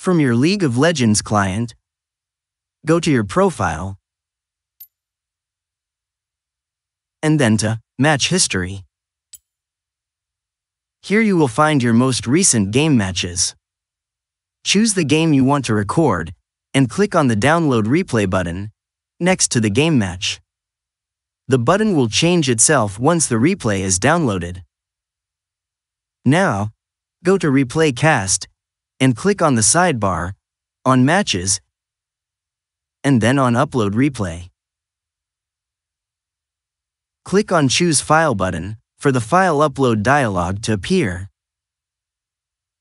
From your League of Legends client, go to your profile, and then to Match History. Here you will find your most recent game matches. Choose the game you want to record, and click on the Download Replay button, next to the game match. The button will change itself once the replay is downloaded. Now, go to ReplayCast, and click on the sidebar, on Matches, and then on Upload Replay. Click on Choose File button for the File Upload dialog to appear.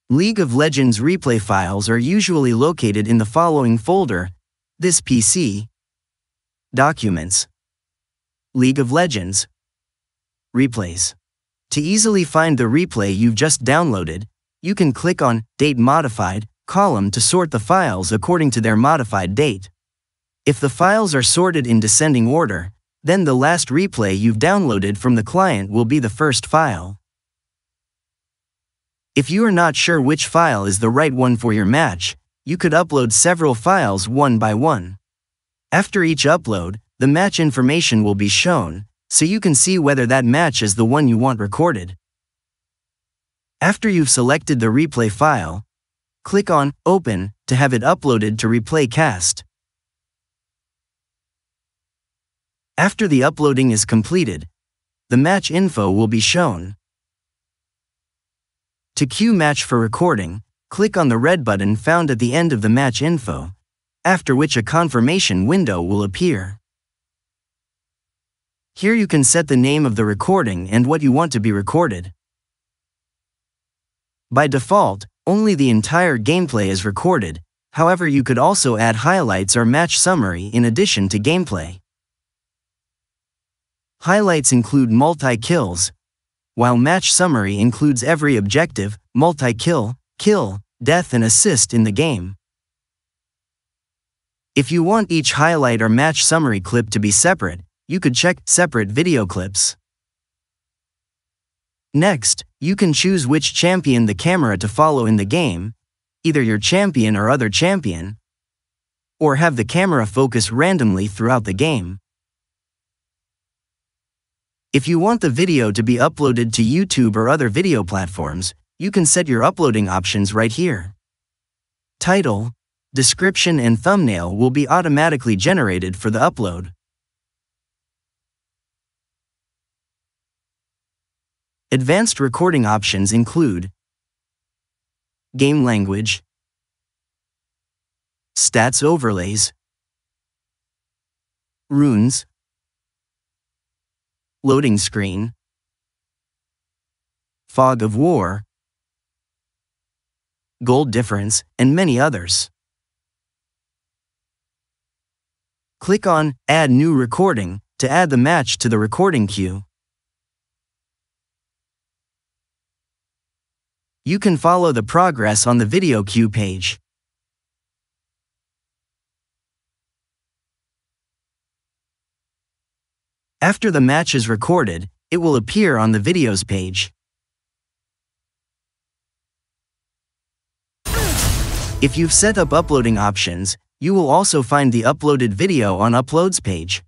League of Legends replay files are usually located in the following folder, this PC, Documents, League of Legends, Replays. To easily find the replay you've just downloaded, you can click on Date Modified column to sort the files according to their modified date. If the files are sorted in descending order, then the last replay you've downloaded from the client will be the first file. If you are not sure which file is the right one for your match, you could upload several files one by one. After each upload, the match information will be shown, so you can see whether that match is the one you want recorded. After you've selected the replay file, click on Open to have it uploaded to ReplayCast. After the uploading is completed, the match info will be shown. To queue match for recording, click on the red button found at the end of the match info, after which a confirmation window will appear. Here you can set the name of the recording and what you want to be recorded. By default, only the entire gameplay is recorded, however you could also add highlights or match summary in addition to gameplay. Highlights include multi-kills, while match summary includes every objective, multi-kill, kill, death and assist in the game. If you want each highlight or match summary clip to be separate, you could check Separate Video Clips. Next, you can choose which champion the camera to follow in the game, either your champion or other champion, or have the camera focus randomly throughout the game. If you want the video to be uploaded to YouTube or other video platforms, you can set your uploading options right here. Title, description and thumbnail will be automatically generated for the upload. Advanced recording options include Game language Stats overlays Runes loading screen, fog of war, gold difference, and many others. Click on Add New Recording to add the match to the recording queue. You can follow the progress on the video queue page. After the match is recorded, it will appear on the videos page. If you've set up uploading options, you will also find the uploaded video on Uploads page.